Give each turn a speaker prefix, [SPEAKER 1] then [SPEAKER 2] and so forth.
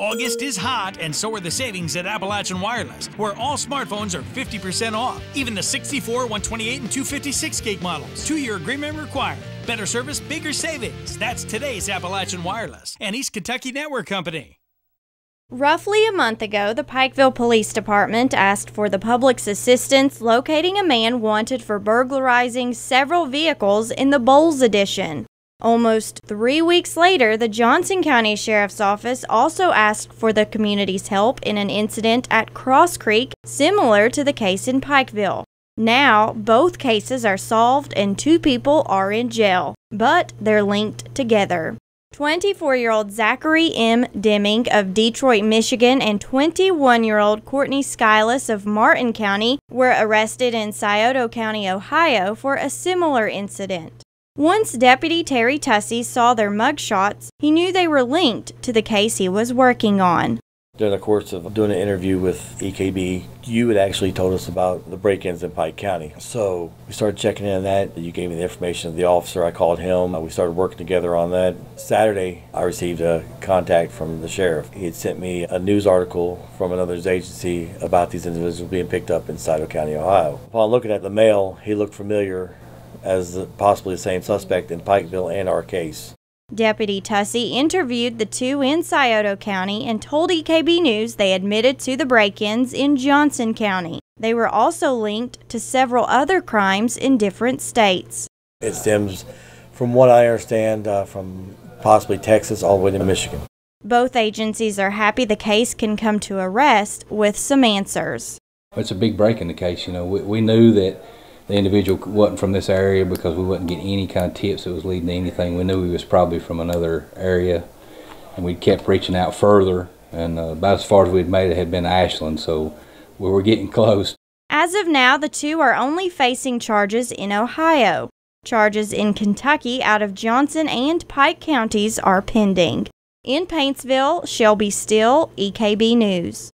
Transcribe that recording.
[SPEAKER 1] August is hot, and so are the savings at Appalachian Wireless, where all smartphones are 50% off. Even the 64, 128, and 256 gig models. Two year agreement required. Better service, bigger savings. That's today's Appalachian Wireless and East Kentucky Network Company.
[SPEAKER 2] Roughly a month ago, the Pikeville Police Department asked for the public's assistance locating a man wanted for burglarizing several vehicles in the Bowles Addition. Almost three weeks later, the Johnson County Sheriff's Office also asked for the community's help in an incident at Cross Creek similar to the case in Pikeville. Now, both cases are solved and two people are in jail, but they're linked together. 24 year old Zachary M. Deming of Detroit, Michigan, and 21 year old Courtney Skylas of Martin County were arrested in Scioto County, Ohio for a similar incident. Once Deputy Terry Tussey saw their mugshots, he knew they were linked to the case he was working on.
[SPEAKER 3] During the course of doing an interview with EKB, you had actually told us about the break ins in Pike County. So we started checking in on that. You gave me the information of the officer. I called him. We started working together on that. Saturday, I received a contact from the sheriff. He had sent me a news article from another agency about these individuals being picked up in Scioto County, Ohio. Upon looking at the male, he looked familiar as possibly the same suspect in Pikeville and our case.
[SPEAKER 2] Deputy Tussey interviewed the two in Scioto County and told EKB News they admitted to the break ins in Johnson County. They were also linked to several other crimes in different states.
[SPEAKER 3] It stems, from what I understand, uh, from possibly Texas all the way to Michigan.
[SPEAKER 2] Both agencies are happy the case can come to a rest with some answers.
[SPEAKER 4] It's a big break in the case. You know, we, we knew that the individual wasn't from this area because we wouldn't get any kind of tips that was leading to anything. We knew he was probably from another area, and we kept reaching out further. And uh, about as far as we'd made it had been Ashland, so we were getting close.
[SPEAKER 2] As of now, the two are only facing charges in Ohio. Charges in Kentucky out of Johnson and Pike counties are pending. In Paintsville, Shelby Still, EKB News.